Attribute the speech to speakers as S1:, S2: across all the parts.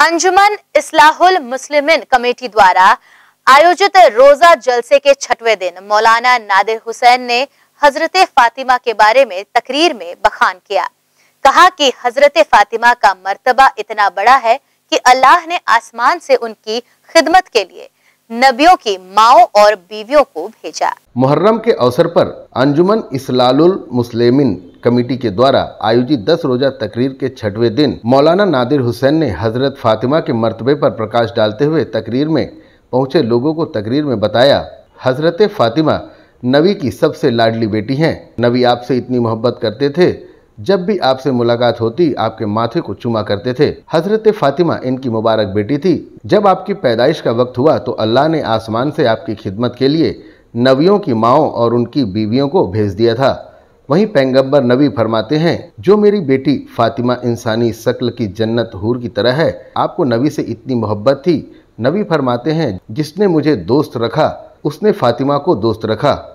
S1: अंजुमन Islahul Muslimeen committee द्वारा आयोजित रोजा जलसे के छठवें दिन मौलाना नादिर हुसैन ने हज़रत फातिमा के बारे में तकरीर में बखान किया। कहा कि हज़रत फातिमा का मर्तबा इतना बड़ा है कि अल्लाह ने आसमान से उनकी खिदमत के लिए नबियों की माओ और बीवियों को भेजा।
S2: मुहर्रम के अवसर पर अंजुमन इस्लालुल मुस्लिमिन कमेटी के द्वारा आयोजित दस रोजा तकरीर के छठवें दिन मौलाना नादिर हुसैन ने हज़रत फातिमा के मर्तबे पर प्रकाश डालते हुए तकरीर में पहुँचे लोगों को तकरीर में बताया, हज़रत फातिमा, नबी की सबसे लाडली बेटी हैं। नबी आपसे इतनी मोहब्बत करते थे। जब भी आपसे मुलाकात होती, आपके माथे को चुमा करते थे। हज़रत फातिमा इनकी मुबारक बेटी थी। जब आपकी पैदाइश का वक्त हुआ तो अल्लाह ने आसमान से आपकी खिदमत के लिए नबियों की माओ और उनकी बीवियों को भेज दिया था। वहीं पैगंबर नबी फरमाते हैं, जो मेरी बेटी फातिमा इंसानी शक्ल की जन्नत हूर की तरह है, आपको नबी से इतनी मोहब्बत थी। नबी फरमाते हैं, जिसने मुझे दोस्त रखा, उसने फातिमा को दोस्त रखा।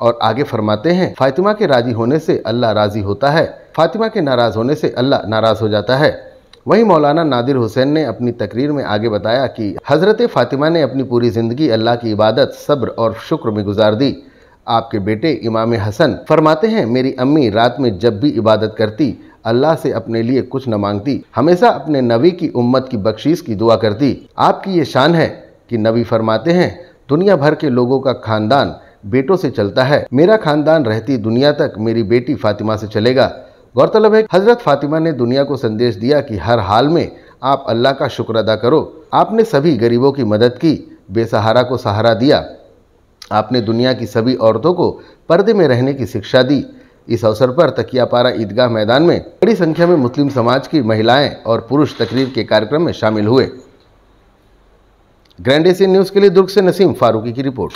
S2: और आगे फरमाते हैं, फातिमा के राज़ी होने से अल्लाह राज़ी होता है। फातिमा के नाराज़ होने से अल्लाह नाराज़ हो जाता है। वहीं मौलाना नादिर हुसैन ने अपनी तकरीर में आगे बताया कि हज़रत फ़ातिमा ने अपनी पूरी ज़िंदगी अल्लाह की इबादत, सब्र और शुक्र में गुजार दी। आपके बेटे इमाम हसन फरमाते हैं, मेरी अम्मी रात में जब भी इबादत करती, अल्लाह से अपने लिए कुछ न मांगती, हमेशा अपने नबी की उम्मत की बख्शीश की दुआ करती। आपकी ये शान है कि नबी फरमाते हैं, दुनिया भर के लोगों का खानदान बेटों से चलता है। मेरा खानदान रहती दुनिया तक मेरी बेटी फातिमा से चलेगा। गौरतलब है, हज़रत फातिमा ने दुनिया को संदेश दिया कि हर हाल में आप अल्लाह का शुक्र अदा करो। आपने सभी गरीबों की मदद की, बेसहारा को सहारा दिया। आपने दुनिया की सभी औरतों को पर्दे में रहने की शिक्षा दी। इस अवसर पर तकियापारा ईदगाह मैदान में बड़ी संख्या में मुस्लिम समाज की महिलाएँ और पुरुष तकरीर के कार्यक्रम में शामिल हुए। ग्रैंड एशियन न्यूज़ के लिए दुर्ग से नसीम फारूकी की रिपोर्ट।